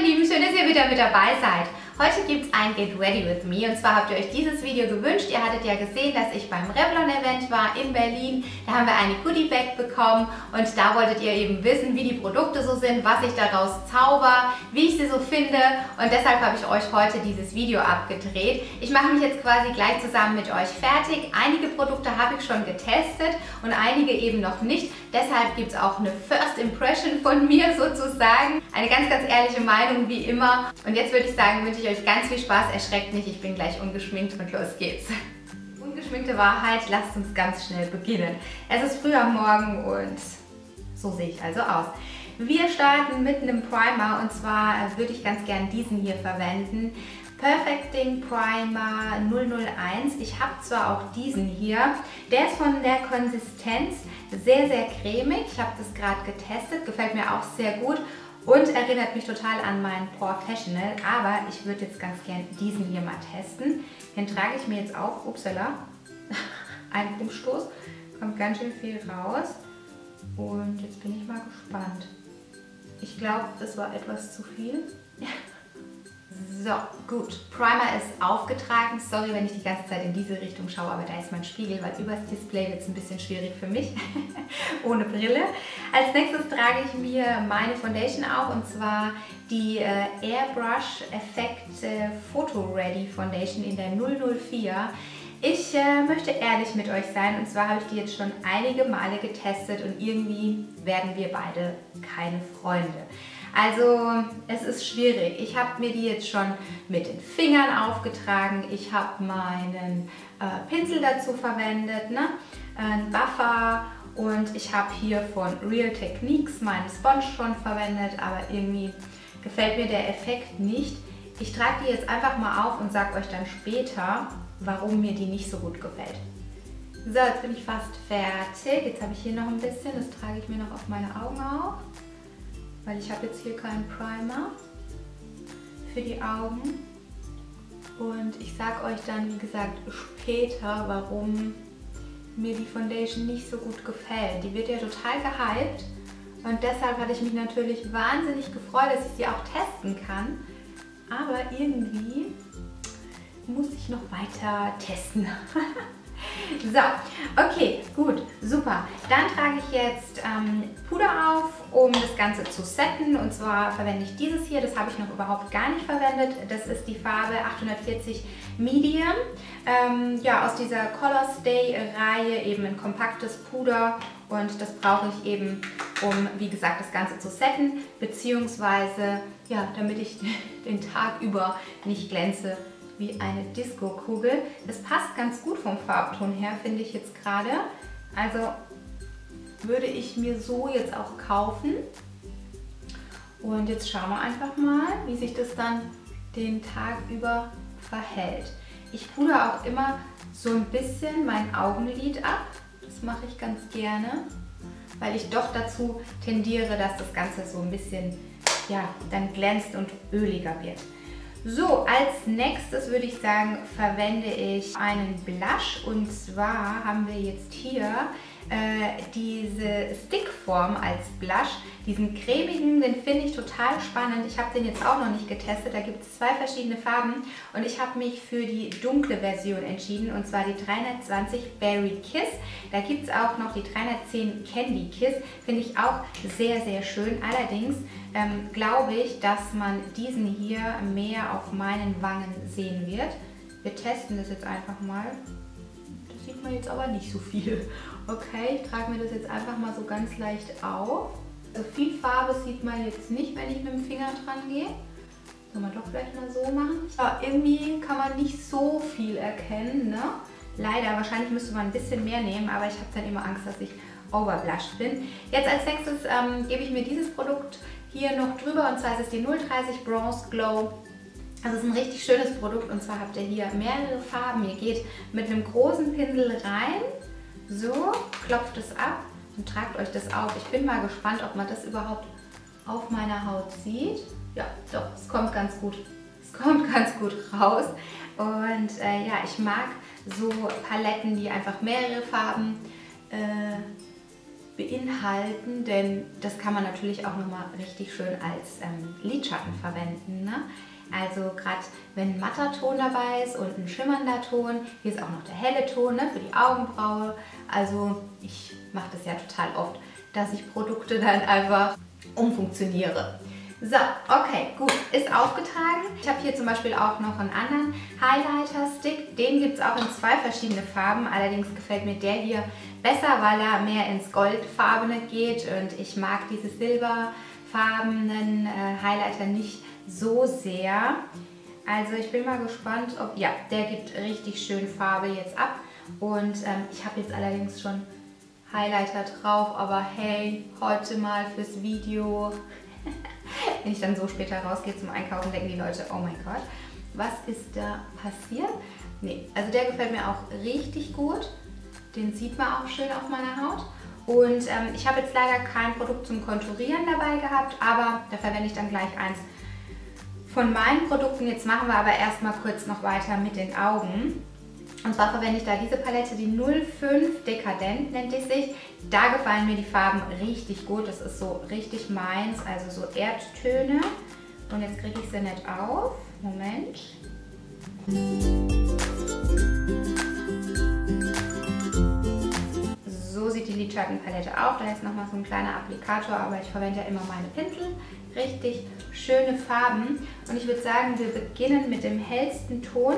Ihr Lieben, schön, dass ihr wieder mit dabei seid. Heute gibt es ein Get Ready With Me und zwar habt ihr euch dieses Video gewünscht. Ihr hattet ja gesehen, dass ich beim Revlon Event war in Berlin. Da haben wir eine Goodie Bag bekommen und da wolltet ihr eben wissen, wie die Produkte so sind, was ich daraus zauber, wie ich sie so finde und deshalb habe ich euch heute dieses Video abgedreht. Ich mache mich jetzt quasi gleich zusammen mit euch fertig. Einige Produkte habe ich schon getestet und einige eben noch nicht. Deshalb gibt es auch eine First Impression von mir sozusagen. Eine ganz, ganz ehrliche Meinung wie immer. Und jetzt würde ich sagen, wünsche ich euch ganz viel Spaß. Erschreckt nicht, ich bin gleich ungeschminkt und los geht's. Ungeschminkte Wahrheit, lasst uns ganz schnell beginnen. Es ist früh am Morgen und so sehe ich also aus. Wir starten mit einem Primer und zwar würde ich ganz gern diesen hier verwenden. Perfecting Primer 001. Ich habe zwar auch diesen hier, der ist von der Konsistenz sehr, sehr cremig. Ich habe das gerade getestet, gefällt mir auch sehr gut und erinnert mich total an meinen Professional, aber ich würde jetzt ganz gern diesen hier mal testen. Den trage ich mir jetzt auch, upsala, ein Umstoß, kommt ganz schön viel raus und jetzt bin ich mal gespannt. Ich glaube, das war etwas zu viel. So, gut. Primer ist aufgetragen. Sorry, wenn ich die ganze Zeit in diese Richtung schaue, aber da ist mein Spiegel, weil übers Display wird es ein bisschen schwierig für mich. Ohne Brille. Als nächstes trage ich mir meine Foundation auf und zwar die äh, Airbrush Effect äh, Photo Ready Foundation in der 004. Ich äh, möchte ehrlich mit euch sein und zwar habe ich die jetzt schon einige Male getestet und irgendwie werden wir beide keine Freunde. Also es ist schwierig. Ich habe mir die jetzt schon mit den Fingern aufgetragen. Ich habe meinen äh, Pinsel dazu verwendet, ne? ein Buffer und ich habe hier von Real Techniques meinen Sponge schon verwendet, aber irgendwie gefällt mir der Effekt nicht. Ich trage die jetzt einfach mal auf und sage euch dann später, warum mir die nicht so gut gefällt. So, jetzt bin ich fast fertig. Jetzt habe ich hier noch ein bisschen, das trage ich mir noch auf meine Augen auf weil ich habe jetzt hier keinen Primer für die Augen. Und ich sage euch dann, wie gesagt, später, warum mir die Foundation nicht so gut gefällt. Die wird ja total gehypt und deshalb hatte ich mich natürlich wahnsinnig gefreut, dass ich sie auch testen kann. Aber irgendwie muss ich noch weiter testen. So, okay, gut, super. Dann trage ich jetzt ähm, Puder auf, um das Ganze zu setten. Und zwar verwende ich dieses hier, das habe ich noch überhaupt gar nicht verwendet. Das ist die Farbe 840 Medium. Ähm, ja, aus dieser Color Stay Reihe eben ein kompaktes Puder. Und das brauche ich eben, um, wie gesagt, das Ganze zu setten. Beziehungsweise, ja, damit ich den Tag über nicht glänze wie eine Disco-Kugel. Es passt ganz gut vom Farbton her, finde ich jetzt gerade. Also würde ich mir so jetzt auch kaufen. Und jetzt schauen wir einfach mal, wie sich das dann den Tag über verhält. Ich pudere auch immer so ein bisschen mein Augenlid ab. Das mache ich ganz gerne, weil ich doch dazu tendiere, dass das Ganze so ein bisschen ja, dann glänzt und öliger wird. So, als nächstes würde ich sagen, verwende ich einen Blush. Und zwar haben wir jetzt hier äh, diese Stickform als Blush. Diesen cremigen, den finde ich total spannend. Ich habe den jetzt auch noch nicht getestet. Da gibt es zwei verschiedene Farben und ich habe mich für die dunkle Version entschieden und zwar die 320 Berry Kiss. Da gibt es auch noch die 310 Candy Kiss. Finde ich auch sehr, sehr schön. Allerdings ähm, glaube ich, dass man diesen hier mehr auf meinen Wangen sehen wird. Wir testen das jetzt einfach mal. Das sieht man jetzt aber nicht so viel. Okay, ich trage mir das jetzt einfach mal so ganz leicht auf. So viel Farbe sieht man jetzt nicht, wenn ich mit dem Finger dran gehe. Soll man doch vielleicht mal so machen. Ja, irgendwie kann man nicht so viel erkennen, ne? Leider, wahrscheinlich müsste man ein bisschen mehr nehmen, aber ich habe dann immer Angst, dass ich overblushed bin. Jetzt als nächstes ähm, gebe ich mir dieses Produkt hier noch drüber und zwar ist es die 030 Bronze Glow. Also es ist ein richtig schönes Produkt und zwar habt ihr hier mehrere Farben. Ihr geht mit einem großen Pinsel rein, so, klopft es ab und tragt euch das auf. Ich bin mal gespannt, ob man das überhaupt auf meiner Haut sieht. Ja, doch, es kommt ganz gut. Es kommt ganz gut raus. Und äh, ja, ich mag so Paletten, die einfach mehrere Farben äh, beinhalten, denn das kann man natürlich auch nochmal richtig schön als ähm, Lidschatten verwenden. Ne? Also gerade wenn ein matter Ton dabei ist und ein schimmernder Ton, hier ist auch noch der helle Ton ne, für die Augenbraue. Also ich mache das ja total oft, dass ich Produkte dann einfach umfunktioniere. So, okay, gut, ist aufgetragen. Ich habe hier zum Beispiel auch noch einen anderen Highlighter-Stick. Den gibt es auch in zwei verschiedene Farben. Allerdings gefällt mir der hier besser, weil er mehr ins Goldfarbene geht und ich mag diese silberfarbenen äh, Highlighter nicht so sehr. Also ich bin mal gespannt, ob... Ja, der gibt richtig schön Farbe jetzt ab. Und ähm, ich habe jetzt allerdings schon Highlighter drauf, aber hey, heute mal fürs Video Wenn ich dann so später rausgehe zum Einkaufen, denken die Leute, oh mein Gott, was ist da passiert? Nee, also der gefällt mir auch richtig gut. Den sieht man auch schön auf meiner Haut. Und ähm, ich habe jetzt leider kein Produkt zum Konturieren dabei gehabt, aber da verwende ich dann gleich eins von meinen Produkten. Jetzt machen wir aber erstmal kurz noch weiter mit den Augen. Und zwar verwende ich da diese Palette, die 05 Dekadent nennt die sich. Da gefallen mir die Farben richtig gut. Das ist so richtig meins, also so Erdtöne. Und jetzt kriege ich sie nicht auf. Moment. So sieht die Lidschattenpalette aus. Da ist nochmal so ein kleiner Applikator, aber ich verwende ja immer meine Pinsel. Richtig schöne Farben. Und ich würde sagen, wir beginnen mit dem hellsten Ton.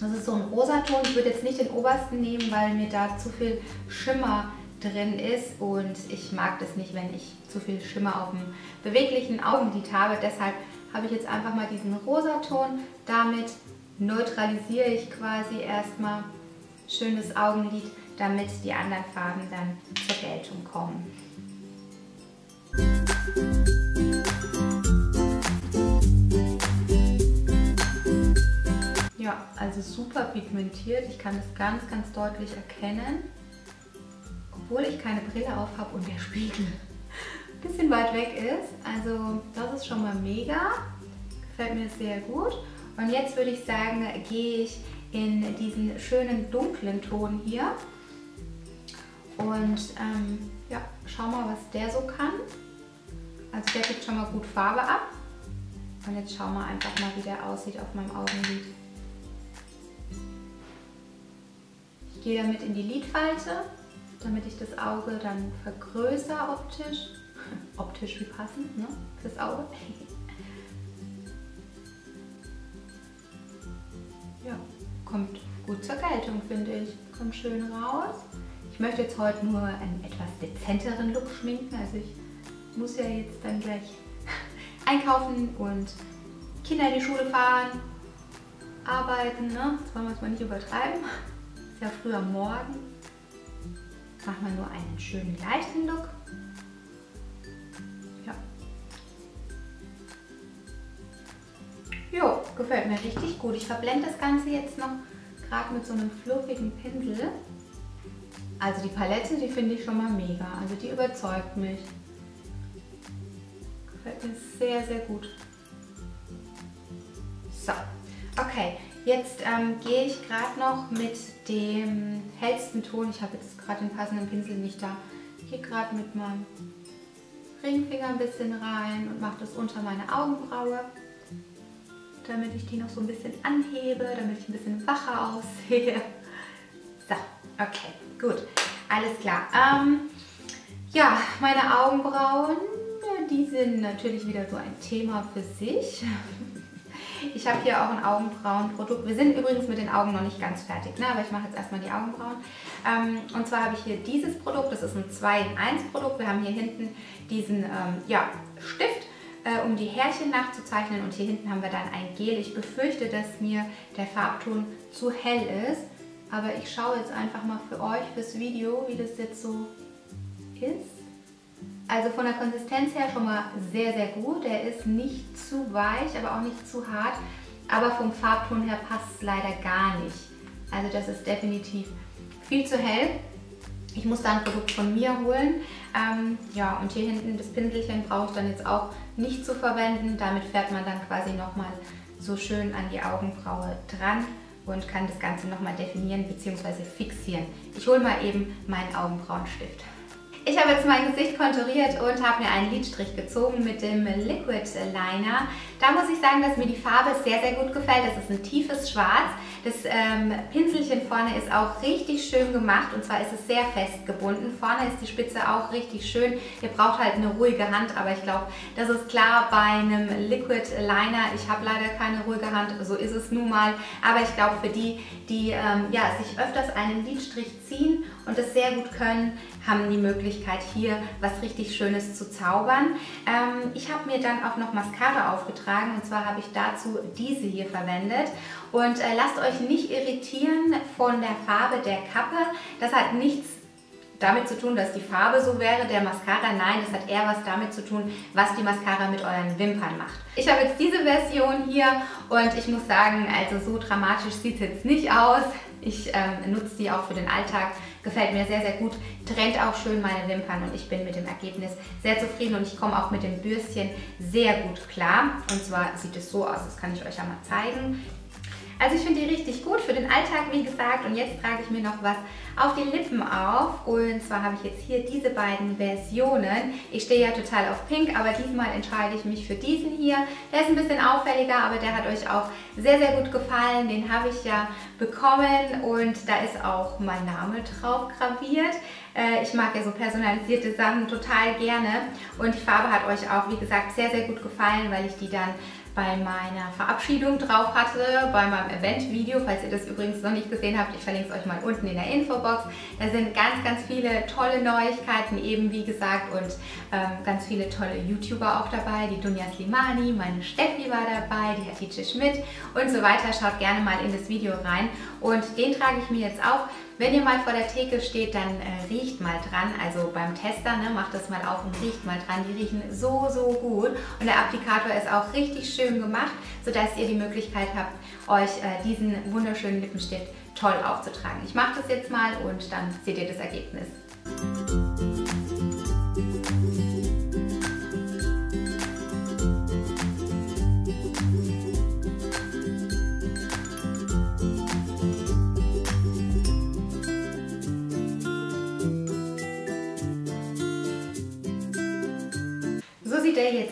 Das ist so ein Rosaton. Ich würde jetzt nicht den obersten nehmen, weil mir da zu viel Schimmer drin ist und ich mag das nicht, wenn ich zu viel Schimmer auf dem beweglichen Augenlid habe. Deshalb habe ich jetzt einfach mal diesen Rosaton. Damit neutralisiere ich quasi erstmal schönes Augenlid, damit die anderen Farben dann zur Geltung kommen. Ja, also super pigmentiert. Ich kann es ganz, ganz deutlich erkennen. Obwohl ich keine Brille auf habe und der Spiegel ein bisschen weit weg ist. Also das ist schon mal mega. Gefällt mir sehr gut. Und jetzt würde ich sagen, gehe ich in diesen schönen dunklen Ton hier. Und ähm, ja, schau mal, was der so kann. Also der gibt schon mal gut Farbe ab. Und jetzt schauen wir einfach mal, wie der aussieht auf meinem Augenlid. Gehe damit in die Lidfalte, damit ich das Auge dann vergrößere optisch. optisch wie passend, ne? Fürs Auge. ja, kommt gut zur Geltung, finde ich. Kommt schön raus. Ich möchte jetzt heute nur einen etwas dezenteren Look schminken. Also ich muss ja jetzt dann gleich einkaufen und Kinder in die Schule fahren, arbeiten. Ne? Das wollen wir es mal nicht übertreiben ja früh am Morgen. Machen wir nur einen schönen leichten Look. Ja. Jo, gefällt mir richtig gut. Ich verblende das Ganze jetzt noch gerade mit so einem fluffigen Pinsel. Also die Palette, die finde ich schon mal mega. Also die überzeugt mich. Gefällt mir sehr, sehr gut. So, okay. Jetzt ähm, gehe ich gerade noch mit dem hellsten Ton, ich habe jetzt gerade den passenden Pinsel nicht da, ich gehe gerade mit meinem Ringfinger ein bisschen rein und mache das unter meine Augenbraue, damit ich die noch so ein bisschen anhebe, damit ich ein bisschen wacher aussehe. So, okay, gut, alles klar. Ähm, ja, meine Augenbrauen, die sind natürlich wieder so ein Thema für sich. Ich habe hier auch ein Augenbrauenprodukt. Wir sind übrigens mit den Augen noch nicht ganz fertig, ne? aber ich mache jetzt erstmal die Augenbrauen. Ähm, und zwar habe ich hier dieses Produkt, das ist ein 2 in 1 Produkt. Wir haben hier hinten diesen ähm, ja, Stift, äh, um die Härchen nachzuzeichnen und hier hinten haben wir dann ein Gel. Ich befürchte, dass mir der Farbton zu hell ist, aber ich schaue jetzt einfach mal für euch, fürs Video, wie das jetzt so ist. Also von der Konsistenz her schon mal sehr, sehr gut. Er ist nicht zu weich, aber auch nicht zu hart. Aber vom Farbton her passt es leider gar nicht. Also das ist definitiv viel zu hell. Ich muss da ein Produkt von mir holen. Ähm, ja, und hier hinten das Pinselchen brauche ich dann jetzt auch nicht zu verwenden. Damit fährt man dann quasi nochmal so schön an die Augenbraue dran und kann das Ganze nochmal definieren bzw. fixieren. Ich hole mal eben meinen Augenbrauenstift. Ich habe jetzt mein Gesicht konturiert und habe mir einen Lidstrich gezogen mit dem Liquid Liner. Da muss ich sagen, dass mir die Farbe sehr, sehr gut gefällt. Das ist ein tiefes Schwarz. Das ähm, Pinselchen vorne ist auch richtig schön gemacht und zwar ist es sehr fest gebunden. Vorne ist die Spitze auch richtig schön. Ihr braucht halt eine ruhige Hand, aber ich glaube, das ist klar bei einem Liquid Liner. Ich habe leider keine ruhige Hand, so ist es nun mal. Aber ich glaube, für die, die ähm, ja, sich öfters einen Lidstrich ziehen und das sehr gut können, haben die Möglichkeit hier was richtig Schönes zu zaubern. Ähm, ich habe mir dann auch noch Mascara aufgetragen und zwar habe ich dazu diese hier verwendet. Und äh, lasst euch nicht irritieren von der Farbe der Kappe. Das hat nichts damit zu tun, dass die Farbe so wäre, der Mascara. Nein, das hat eher was damit zu tun, was die Mascara mit euren Wimpern macht. Ich habe jetzt diese Version hier und ich muss sagen, also so dramatisch sieht es jetzt nicht aus. Ich ähm, nutze die auch für den Alltag. Gefällt mir sehr, sehr gut. Trennt auch schön meine Wimpern und ich bin mit dem Ergebnis sehr zufrieden und ich komme auch mit dem Bürstchen sehr gut klar. Und zwar sieht es so aus, das kann ich euch ja mal zeigen. Also ich finde die richtig gut für wie gesagt. Und jetzt trage ich mir noch was auf die Lippen auf. Und zwar habe ich jetzt hier diese beiden Versionen. Ich stehe ja total auf Pink, aber diesmal entscheide ich mich für diesen hier. Der ist ein bisschen auffälliger, aber der hat euch auch sehr, sehr gut gefallen. Den habe ich ja bekommen und da ist auch mein Name drauf graviert. Äh, ich mag ja so personalisierte Sachen total gerne und die Farbe hat euch auch, wie gesagt, sehr, sehr gut gefallen, weil ich die dann bei meiner Verabschiedung drauf hatte, bei meinem Event-Video, falls ihr das übrigens noch nicht gesehen habt, ich verlinke es euch mal unten in der Infobox. Da sind ganz, ganz viele tolle Neuigkeiten eben, wie gesagt, und ähm, ganz viele tolle YouTuber auch dabei. Die Dunja Slimani, meine Steffi war dabei, die Hatice Schmidt und so weiter. Schaut gerne mal in das Video rein. Und den trage ich mir jetzt auch wenn ihr mal vor der Theke steht, dann äh, riecht mal dran. Also beim Tester, ne, macht das mal auf und riecht mal dran. Die riechen so, so gut. Und der Applikator ist auch richtig schön gemacht, sodass ihr die Möglichkeit habt, euch äh, diesen wunderschönen Lippenstift toll aufzutragen. Ich mache das jetzt mal und dann seht ihr das Ergebnis.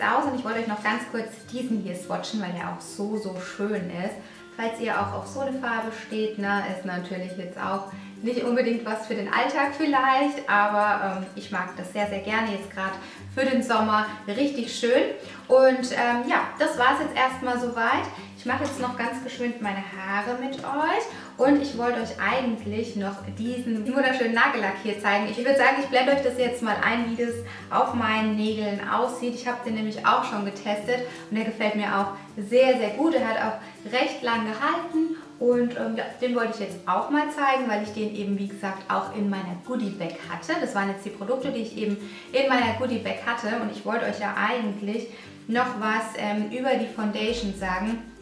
Aus und ich wollte euch noch ganz kurz diesen hier swatchen, weil der auch so, so schön ist. Falls ihr auch auf so eine Farbe steht, ne, ist natürlich jetzt auch nicht unbedingt was für den Alltag vielleicht, aber ähm, ich mag das sehr, sehr gerne jetzt gerade für den Sommer. Richtig schön. Und ähm, ja, das war es jetzt erstmal soweit. Ich mache jetzt noch ganz geschwind meine Haare mit euch und ich wollte euch eigentlich noch diesen wunderschönen Nagellack hier zeigen. Ich würde sagen, ich blende euch das jetzt mal ein, wie das auf meinen Nägeln aussieht. Ich habe den nämlich auch schon getestet und der gefällt mir auch sehr, sehr gut. Er hat auch recht lang gehalten und ähm, ja, den wollte ich jetzt auch mal zeigen, weil ich den eben, wie gesagt, auch in meiner Goodie Bag hatte. Das waren jetzt die Produkte, die ich eben in meiner Goodie Bag hatte und ich wollte euch ja eigentlich noch was ähm, über die Foundation sagen.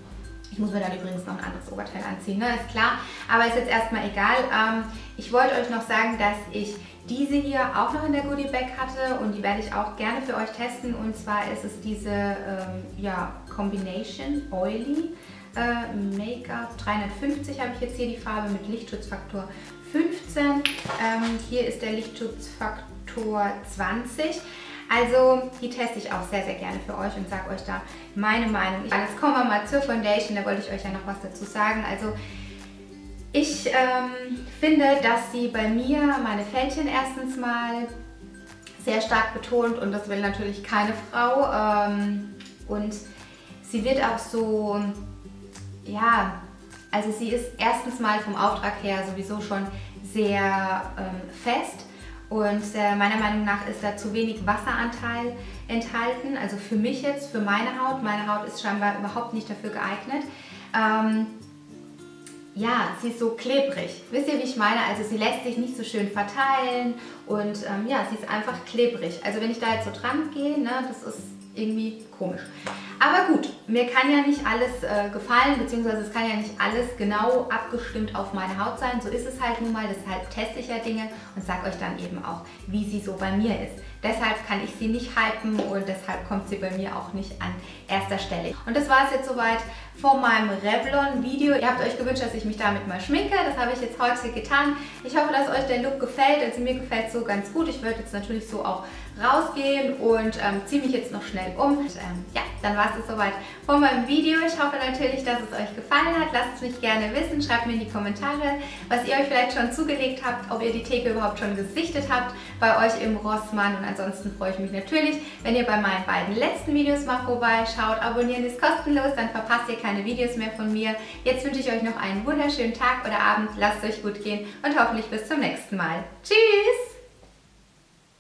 Ich muss mir dann übrigens noch ein anderes Oberteil anziehen, ne? ist klar. Aber ist jetzt erstmal egal. Ähm, ich wollte euch noch sagen, dass ich diese hier auch noch in der Goodie Bag hatte und die werde ich auch gerne für euch testen. Und zwar ist es diese ähm, ja, Combination Oily äh, Make-up 350 habe ich jetzt hier die Farbe mit Lichtschutzfaktor 15. Ähm, hier ist der Lichtschutzfaktor 20. Also die teste ich auch sehr, sehr gerne für euch und sage euch da meine Meinung. Jetzt kommen wir mal zur Foundation, da wollte ich euch ja noch was dazu sagen. Also ich ähm, finde, dass sie bei mir meine Fältchen erstens mal sehr stark betont und das will natürlich keine Frau. Ähm, und sie wird auch so, ja, also sie ist erstens mal vom Auftrag her sowieso schon sehr ähm, fest und äh, meiner Meinung nach ist da zu wenig Wasseranteil enthalten. Also für mich jetzt, für meine Haut. Meine Haut ist scheinbar überhaupt nicht dafür geeignet. Ähm, ja, sie ist so klebrig. Wisst ihr, wie ich meine? Also sie lässt sich nicht so schön verteilen und ähm, ja, sie ist einfach klebrig. Also wenn ich da jetzt so dran gehe, ne, das ist irgendwie komisch. Aber gut, mir kann ja nicht alles äh, gefallen, beziehungsweise es kann ja nicht alles genau abgestimmt auf meine Haut sein. So ist es halt nun mal, deshalb teste ich ja Dinge und sage euch dann eben auch, wie sie so bei mir ist. Deshalb kann ich sie nicht hypen und deshalb kommt sie bei mir auch nicht an erster Stelle. Und das war es jetzt soweit von meinem Revlon-Video. Ihr habt euch gewünscht, dass ich mich damit mal schminke. Das habe ich jetzt heute getan. Ich hoffe, dass euch der Look gefällt. Also mir gefällt es so ganz gut. Ich werde jetzt natürlich so auch rausgehen und ähm, ziehe mich jetzt noch schnell um. Und, ähm, ja, dann war es soweit von meinem Video. Ich hoffe natürlich, dass es euch gefallen hat. Lasst es mich gerne wissen. Schreibt mir in die Kommentare, was ihr euch vielleicht schon zugelegt habt, ob ihr die Theke überhaupt schon gesichtet habt bei euch im Rossmann. Und ansonsten freue ich mich natürlich, wenn ihr bei meinen beiden letzten Videos mal vorbeischaut. Abonnieren ist kostenlos, dann verpasst ihr keine Videos mehr von mir. Jetzt wünsche ich euch noch einen wunderschönen Tag oder Abend. Lasst es euch gut gehen und hoffentlich bis zum nächsten Mal. Tschüss!